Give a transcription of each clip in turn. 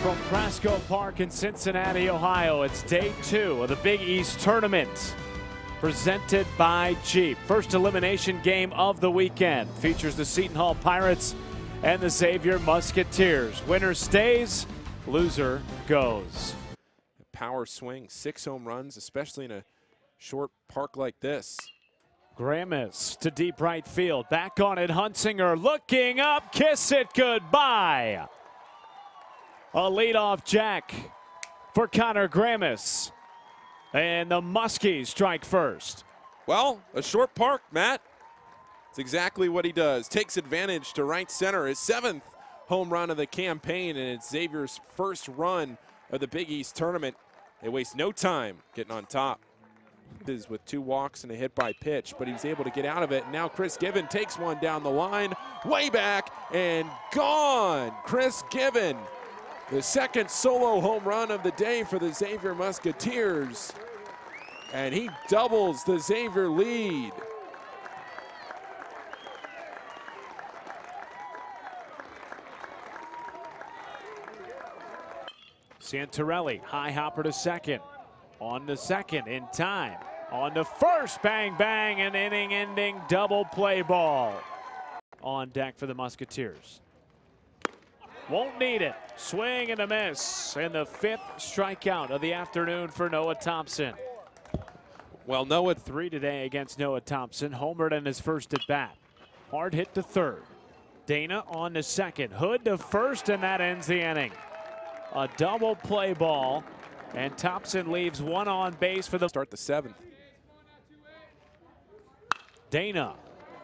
from Prasco Park in Cincinnati, Ohio. It's day two of the Big East Tournament presented by Jeep. First elimination game of the weekend features the Seton Hall Pirates and the Xavier Musketeers. Winner stays, loser goes. Power swing, six home runs, especially in a short park like this. Grammes to deep right field. Back on it, Hunsinger looking up, kiss it goodbye. A leadoff jack for Conor Grammes. And the Muskies strike first. Well, a short park, Matt. It's exactly what he does. Takes advantage to right center. His seventh home run of the campaign, and it's Xavier's first run of the Big East tournament. They waste no time getting on top. Is with two walks and a hit by pitch, but he was able to get out of it. Now Chris Given takes one down the line, way back and gone. Chris Given the second solo home run of the day for the Xavier Musketeers. And he doubles the Xavier lead. Santarelli, high hopper to second. On the second in time. On the first, bang, bang, an inning ending double play ball. On deck for the Musketeers. Won't need it. Swing and a miss. And the fifth strikeout of the afternoon for Noah Thompson. Well, Noah. Three today against Noah Thompson. Homered in his first at bat. Hard hit to third. Dana on the second. Hood to first, and that ends the inning. A double play ball. And Thompson leaves one on base for the start the seventh. Dana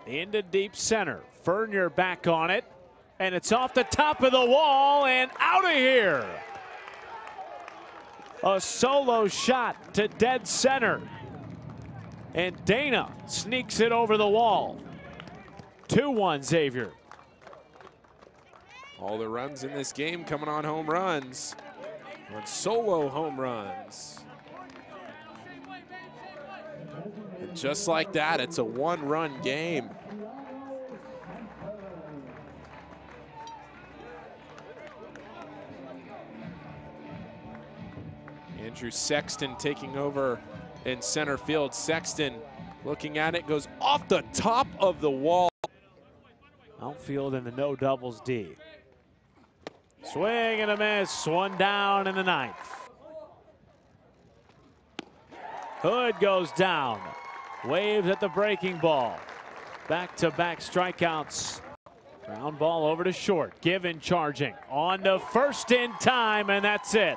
into deep center. Fernier back on it and it's off the top of the wall and out of here. A solo shot to dead center. And Dana sneaks it over the wall. 2 1 Xavier. All the runs in this game coming on home runs, on solo home runs. And just like that, it's a one run game. Andrew Sexton taking over in center field. Sexton looking at it, goes off the top of the wall. Outfield in the no doubles D. Swing and a miss, one down in the ninth. Hood goes down, waves at the breaking ball. Back to back strikeouts. Ground ball over to short. Given charging on the first in time, and that's it.